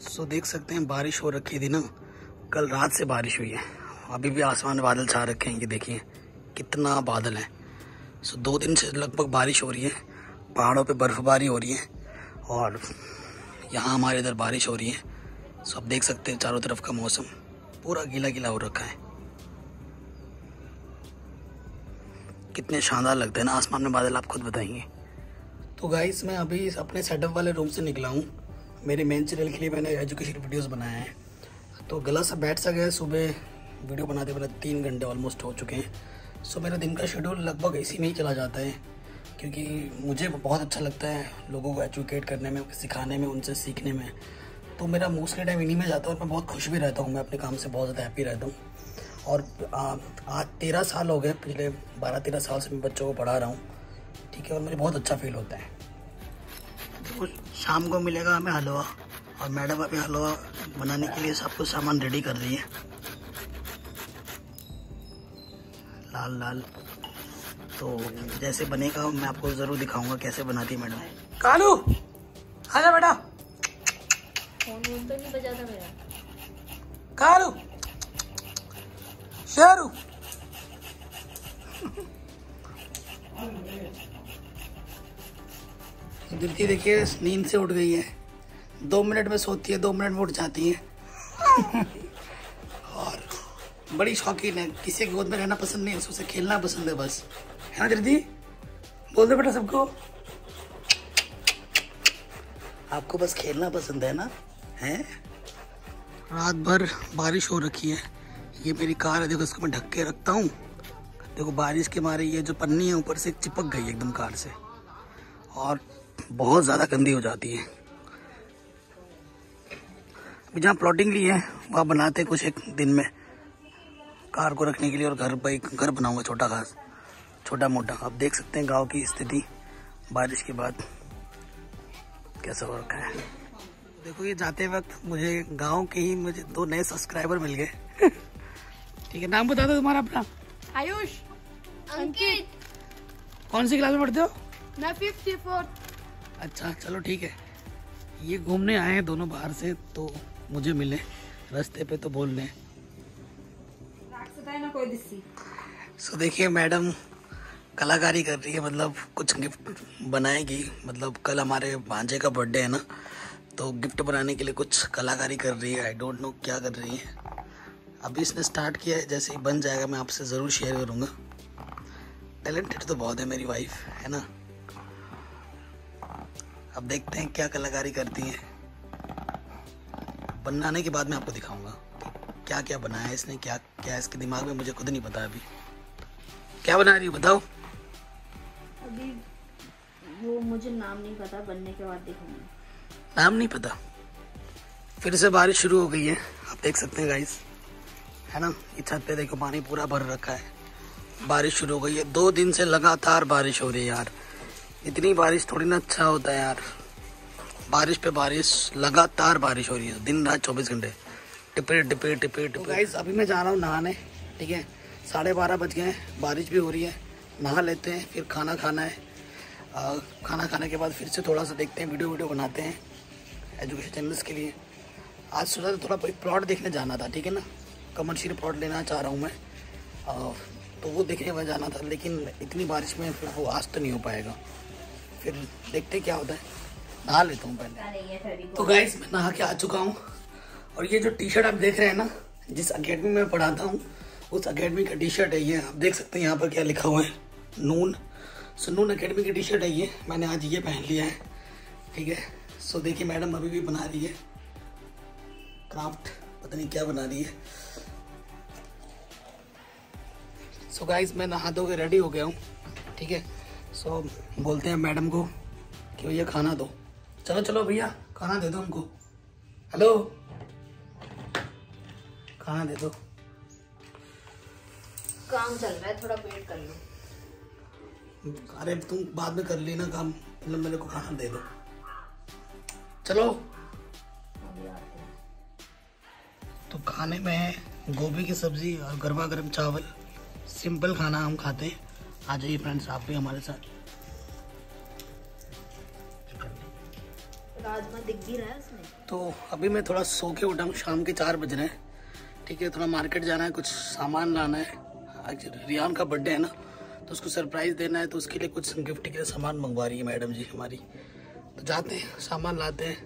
सो देख सकते हैं, बारिश हो रखी थी ना। कल रात से बारिश हुई है। अभी भी आसमान में बादल छा रखे हैं ये देखिए, कितना बादल है। सो दो दिन से लगभग बारिश हो रही है, पहाड़ों पे बर्फबारी हो रही है, और यहाँ हमारे इधर बारिश हो रही है। सो आप देख सकते हैं, चारों तरफ़ का मौसम पूरा गीला गीला हो रखा है। कितने शानदार लगते हैं ना, आसमान में बादल, आप खुद बताएँगे तो गाइस मैं अभी अपने सेटअप वाले रूम से निकला हूँ। मेरे मेन चैनल के लिए मैंने एजुकेशन वीडियोस बनाए हैं। तो गला सा बैठ सा गया सुबह वीडियो बनाते बनाते तीन घंटे ऑलमोस्ट हो चुके हैं। सो मेरा दिन का शेड्यूल लगभग इसी में ही चला जाता है, क्योंकि मुझे बहुत अच्छा लगता है लोगों को एजुकेट करने में, सिखाने में, उनसे सीखने में। तो मेरा मोस्टली टाइम इन्हीं में जाता है और मैं बहुत खुश भी रहता हूँ, मैं अपने काम से बहुत ज़्यादा हैप्पी रहता हूँ। और आज तेरह साल हो गए, पिछले बारह तेरह साल से मैं बच्चों को पढ़ा रहा हूँ, ठीक है, और मुझे बहुत अच्छा फील होता है। तो शाम को मिलेगा हमें हलवा। और मैडम अभी हलवा बनाने के लिए सब कुछ सामान रेडी कर रही है। लाल लाल। तो जैसे बनेगा मैं आपको ज़रूर दिखाऊँगा कैसे बनाती है मैडम। कालू बेटा। बजा था मेरा। कालू शेरू। दिलती देखिए, नींद से उठ गई है। दो मिनट में सोती है, दो मिनट में उठ जाती है। और बड़ी शौकीन है, किसी गोद में रहना पसंद नहीं है उससे खेलना पसंद है बस। है ना दीदी बोल दो बेटा सबको। आपको बस खेलना पसंद है ना? है? रात भर बारिश हो रखी है। ये मेरी कार है, देखो इसको मैं ढक के रखता हूँ। देखो बारिश के मारे ये जो पन्नी है, ऊपर से चिपक गई एकदम कार से। और बहुत ज़्यादा गंदी हो जाती है। अभी जहाँ प्लॉटिंग ली है वहाँ बनाते कुछ एक दिन में। कार को रखने के लिए और घर पर एक घर बनाऊँगा छोटा खास छोटा मोटा। आप देख सकते हैं गाँव की स्थिति बारिश के बाद कैसा हो रखा है। देखो ये जाते वक्त मुझे गाँव के ही मुझे दो नए सब्सक्राइबर मिल गए। ठीक है नाम बता दो तुम्हारा अपना। आयुष अंकित। कौन सी क्लास में पढ़ते हो? मैं फिफ्टी फोर्थ अच्छा चलो ठीक है। ये घूमने आए हैं दोनों बाहर से तो मुझे मिले। रास्ते पे तो बोल रहे सो देखिए, मैडम कलाकारी कर रही है मतलब कुछ गिफ्ट बनाएगी। मतलब कल हमारे भांजे का बर्थडे है ना तो गिफ्ट बनाने के लिए कुछ कलाकारी कर रही है। आई डोंट नो क्या कर रही है। अभी इसने स्टार्ट किया है, जैसे ही बन जाएगा, मैं आपसे ज़रूर शेयर करूँगा। टैलेंटेड तो बहुत है मेरी वाइफ है ना? अब देखते हैं क्या कलाकारी करती है। बनाने के बाद मैं आपको दिखाऊँगा क्या क्या बनाया है इसने क्या क्या इसके दिमाग में मुझे खुद नहीं पता अभी। क्या बना रही हो बताओ। अभी वो मुझे नाम नहीं पता बनने के बाद देखूँगी नाम नहीं पता। फिर से बारिश शुरू हो गई है आप देख सकते हैं गाइस है ना? ये छत पे देखो पानी पूरा भर रखा है। बारिश शुरू हो गई है। दो दिन से लगातार बारिश हो रही है यार। इतनी बारिश थोड़ी ना अच्छा होता है यार। बारिश पे बारिश लगातार बारिश हो रही है दिन रात चौबीस घंटे। टिपे टिपे टिपे टिपे गाइस अभी मैं जा रहा हूँ नहाने ठीक है? साढ़े बारह बज गए हैं बारिश भी हो रही है। नहा लेते हैं फिर खाना खाना है। आ, खाना खाने के बाद फिर से थोड़ा सा देखते हैं वीडियो वीडियो बनाते हैं एजुकेशन चैनल्स के लिए। आज सोचा तो थोड़ा प्लॉट देखने जाना था ठीक है ना? कमर्शियल प्लॉट लेना चाह रहा हूँ मैं। आ, तो वो देखने में जाना था लेकिन इतनी बारिश में फिर वो आज तो नहीं हो पाएगा। फिर देखते क्या होता है। नहा लेता हूँ पहले। तो गाइस मैं नहा के आ चुका हूँ। और ये जो टी शर्ट आप देख रहे हैं ना जिस अकेडमी में पढ़ाता हूँ उस अकेडमी का टी शर्ट है ये। आप देख सकते हैं यहाँ पर क्या लिखा हुआ है। नून। सो नून अकेडमी की टी शर्ट है ये। मैंने आज ये पहन लिया है। ठीक है? सो देखिए मैडम अभी भी बना रही है। क्राफ्ट पता नहीं क्या बना रही है। सो so गाइज़ मैं नहा धो के रेडी हो गया हूँ। ठीक है? सो बोलते हैं मैडम को कि भैया खाना दो। चलो चलो भैया खाना दे दो हमको। हेलो खाना दे दो। काम चल रहा है थोड़ा वेट कर लो। अरे तुम बाद में कर ली ना काम मतलब मेरे को खाना दे दो। चलो। तो खाने में गोभी की सब्ज़ी और गर्मा गर्म चावल सिंपल खाना हम खाते हैं। आ जाइए फ्रेंड्स आप भी हमारे साथ। राजमा दिख भी रहा है उसमें। तो अभी मैं थोड़ा सो के उठा हूँ शाम के चार बज रहे हैं। ठीक है थोड़ा मार्केट जाना है कुछ सामान लाना है। आज रियान का बर्थडे है ना तो उसको सरप्राइज़ देना है तो उसके लिए कुछ गिफ्ट के लिए सामान मंगवा रही है मैडम जी हमारी। तो जाते हैं सामान लाते हैं।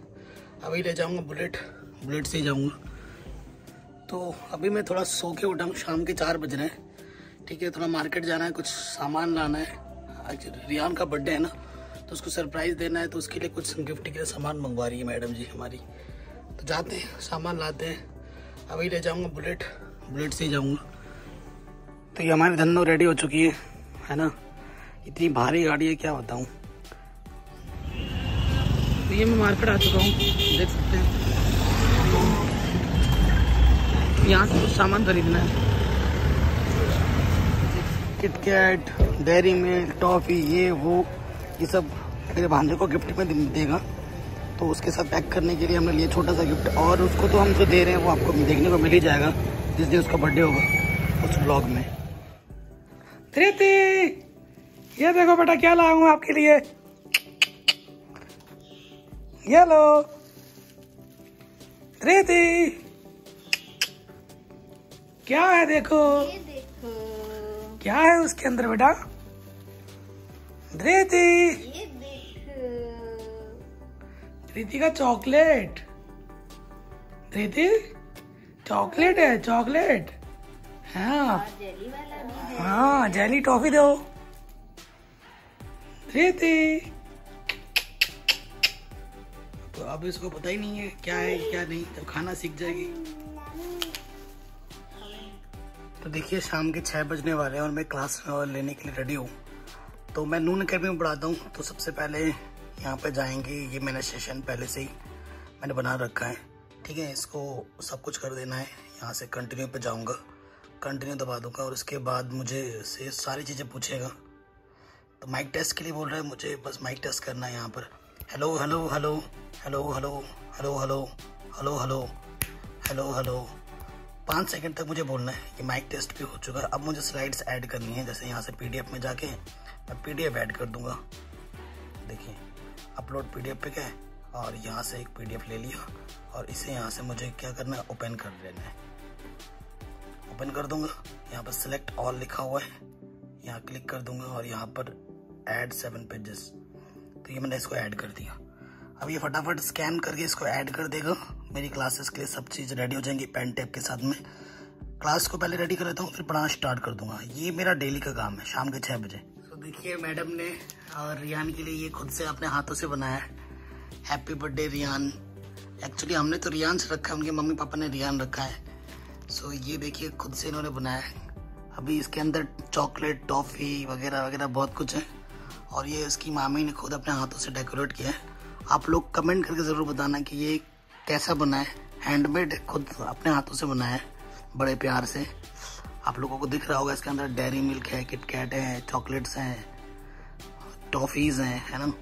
अभी ले जाऊँगा बुलेट बुलेट से ही जाऊँगा। तो अभी मैं थोड़ा सो के उठा हूँ शाम के चार बज रहे हैं। ठीक है, थोड़ा मार्केट जाना है, कुछ सामान लाना है। आज रियान का बर्थडे है ना तो उसको सरप्राइज़ देना है तो उसके लिए कुछ गिफ्ट के सामान मंगवा रही है मैडम जी हमारी। तो जाते हैं, सामान लाते हैं। अभी ले जाऊँगा बुलेट बुलेट से ही जाऊँगा। तो ये हमारी धनो रेडी हो चुकी है है ना? इतनी भारी गाड़ी है, क्या बताऊँ? तो ये मैं मार्केट आ चुका हूँ, देख सकते हैं। यहाँ से कुछ सामान खरीदना है। किटकैट डेयरी मिल्क टॉफी ये वो ये सब मेरे भांजे को गिफ्ट में देगा। तो उसके साथ पैक करने के लिए हमने लिए छोटा सा गिफ्ट और उसको तो हम जो दे रहे हैं वो आपको देखने को मिल ही जाएगा जिस दिन उसका बर्थडे होगा उस ब्लॉग में। प्रीति ये देखो बेटा क्या लाया हूँ आपके लिए। ये लो प्रीति क्या है देखो? ये देखो क्या है उसके अंदर बेटा? देखो। प्रीति का चॉकलेट। प्रीति चॉकलेट है चॉकलेट। हाँ। और जेली है। हाँ जेली टॉफी दो। प्रीति तो अब इसको पता ही नहीं है क्या है क्या नहीं जब खाना सीख जाएगी। तो देखिए, शाम के छः बजने वाले हैं और मैं क्लास लेने के लिए रेडी हूँ। तो मैं नून अकेडमी में पढ़ाता हूँ। तो सबसे पहले यहाँ पे जाएँगे। ये मैंने सेशन पहले से ही मैंने बना रखा है। ठीक है, इसको सब कुछ कर देना है। यहाँ से कंटिन्यू पे जाऊँगा। कंटिन्यू दबा दूँगा और उसके बाद मुझे से सारी चीज़ें पूछेगा। तो माइक टेस्ट के लिए बोल रहा है, मुझे बस माइक टेस्ट करना है यहाँ पर। Hello hello hello hello hello hello hello hello hello hello hello पाँच सेकंड तक मुझे बोलना है कि माइक टेस्ट भी हो चुका है। अब मुझे स्लाइड्स ऐड करनी है, जैसे यहाँ से पीडीएफ में जाके मैं पीडीएफ ऐड कर दूँगा। देखिए अपलोड पीडीएफ पे है? और यहाँ से एक पीडीएफ ले लिया और इसे यहाँ से मुझे क्या करना है? ओपन कर लेना है। ओपन कर दूँगा। यहाँ पर सिलेक्ट ऑल लिखा हुआ है। यहाँ क्लिक कर दूँगा और यहाँ पर ऐड सेवन पेजेस तो ये मैंने इसको ऐड कर दिया। अब ये फटाफट स्कैन करके इसको ऐड कर देगा। मेरी क्लासेस के लिए सब चीज़ रेडी हो जाएँगी पेन टेप के साथ में। क्लास को पहले रेडी कर लेता हूँ, फिर पढ़ाना स्टार्ट कर दूँगा। ये मेरा डेली का काम है, शाम के छः बजे। तो देखिए मैडम ने और रियान के लिए ये खुद से अपने हाथों से बनाया हैप्पी बर्थडे रियान। एक्चुअली हमने तो रियान से रखा है, उनके मम्मी पापा ने रियान रखा है। सो ये देखिए, खुद से इन्होंने बनाया है। अभी इसके अंदर चॉकलेट टॉफ़ी वगैरह वगैरह बहुत कुछ है। और ये इसकी मामी ने खुद अपने हाथों से डेकोरेट किया है। आप लोग कमेंट करके ज़रूर बताना कि ये कैसा बना है? हैंडमेड खुद अपने हाथों से बनाया है, बड़े प्यार से। आप लोगों को दिख रहा होगा इसके अंदर डेयरी मिल्क है किटकैट है चॉकलेट्स हैं टॉफ़ीज़ हैं, है ना?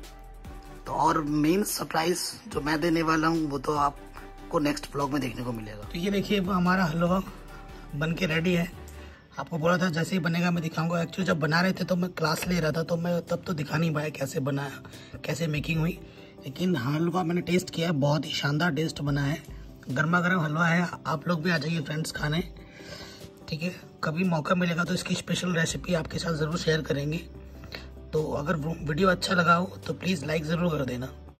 तो और मेन सरप्राइज़ जो मैं देने वाला हूँ, वो तो आपको नेक्स्ट ब्लॉग में देखने को मिलेगा। तो ये देखिए हमारा हलवा बन के रेडी है। आपको बोला था जैसे ही बनेगा मैं दिखाऊँगा। एक्चुअली जब बना रहे थे तो मैं क्लास ले रहा था तो मैं तब तो दिखा नहीं पाया कैसे बनाया, कैसे मेकिंग हुई। लेकिन हलवा मैंने टेस्ट किया है, बहुत ही शानदार टेस्ट बना है। गर्मा गर्म हलवा है, आप लोग भी आ जाइए फ्रेंड्स खाने। ठीक है? कभी मौका मिलेगा तो इसकी स्पेशल रेसिपी आपके साथ ज़रूर शेयर करेंगे। तो अगर वीडियो अच्छा लगा हो तो प्लीज़ लाइक ज़रूर कर देना।